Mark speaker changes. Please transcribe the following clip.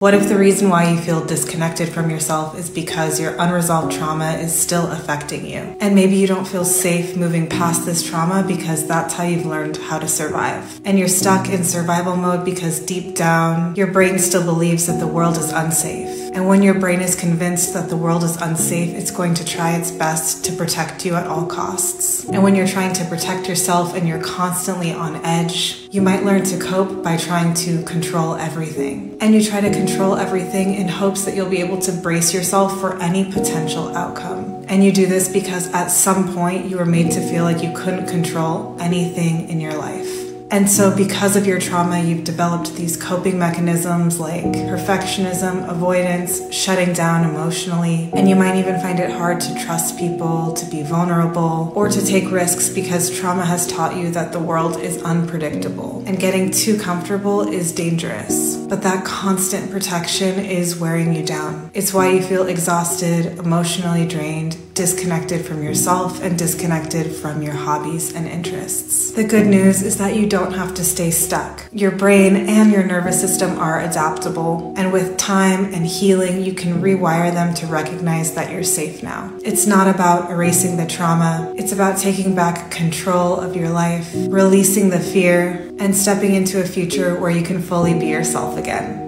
Speaker 1: What if the reason why you feel disconnected from yourself is because your unresolved trauma is still affecting you? And maybe you don't feel safe moving past this trauma because that's how you've learned how to survive. And you're stuck in survival mode because deep down, your brain still believes that the world is unsafe. And when your brain is convinced that the world is unsafe, it's going to try its best to protect you at all costs. And when you're trying to protect yourself and you're constantly on edge, you might learn to cope by trying to control everything. And you try to control everything in hopes that you'll be able to brace yourself for any potential outcome. And you do this because at some point you were made to feel like you couldn't control anything in your life. And so, because of your trauma, you've developed these coping mechanisms like perfectionism, avoidance, shutting down emotionally. And you might even find it hard to trust people, to be vulnerable, or to take risks because trauma has taught you that the world is unpredictable. And getting too comfortable is dangerous. But that constant protection is wearing you down. It's why you feel exhausted, emotionally drained, disconnected from yourself, and disconnected from your hobbies and interests. The good news is that you don't don't have to stay stuck. Your brain and your nervous system are adaptable, and with time and healing, you can rewire them to recognize that you're safe now. It's not about erasing the trauma, it's about taking back control of your life, releasing the fear, and stepping into a future where you can fully be yourself again.